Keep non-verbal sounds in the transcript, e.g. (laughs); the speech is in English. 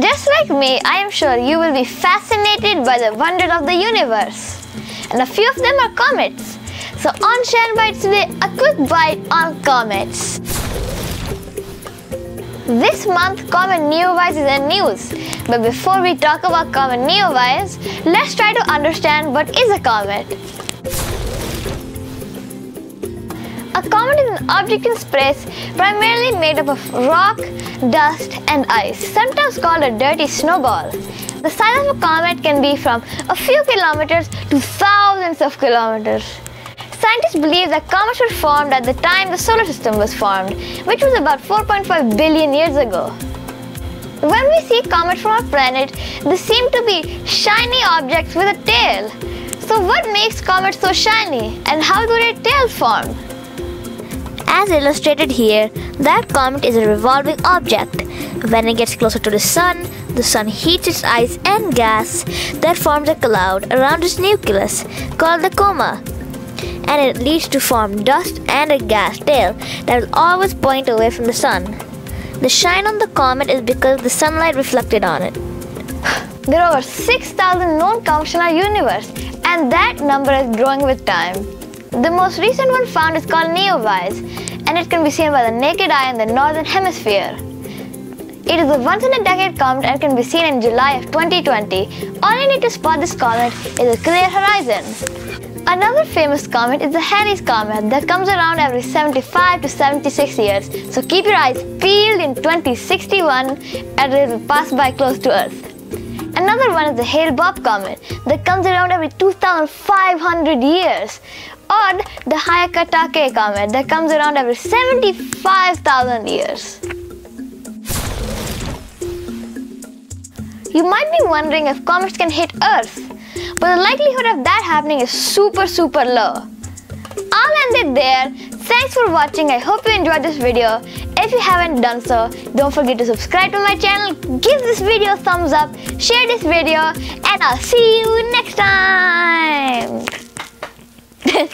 Just like me, I am sure you will be fascinated by the wonders of the universe. And a few of them are comets. So on Shan Bytes today, a quick bite on comets. This month, Comet Neowise is in news. But before we talk about Comet Neowise, let's try to understand what is a comet. A comet is an object in space primarily made up of rock, dust, and ice, sometimes called a dirty snowball. The size of a comet can be from a few kilometers to thousands of kilometers. Scientists believe that comets were formed at the time the solar system was formed, which was about 4.5 billion years ago. When we see comets from our planet, they seem to be shiny objects with a tail. So what makes comets so shiny and how do their tails form? As illustrated here, that comet is a revolving object. When it gets closer to the sun, the sun heats its ice and gas that forms a cloud around its nucleus called the coma. And it leads to form dust and a gas tail that will always point away from the sun. The shine on the comet is because the sunlight reflected on it. (sighs) There are over 6,000 known comets in our universe, and that number is growing with time. The most recent one found is called Neowise, and it can be seen by the naked eye in the northern hemisphere. It is a once in a decade comet and can be seen in July of 2020. All you need to spot this comet is a clear horizon. Another famous comet is the Halley's Comet that comes around every 75 to 76 years. So keep your eyes peeled in 2061 as it will pass by close to Earth. Another one is the Hale-Bopp Comet that comes around every 2,500 years or the Hyakutake comet that comes around every 75,000 years. You might be wondering if comets can hit Earth, but the likelihood of that happening is super super low. I'll end it there. Thanks for watching. I hope you enjoyed this video. If you haven't done so, don't forget to subscribe to my channel, give this video a thumbs up, share this video, and I'll see you next time. (laughs)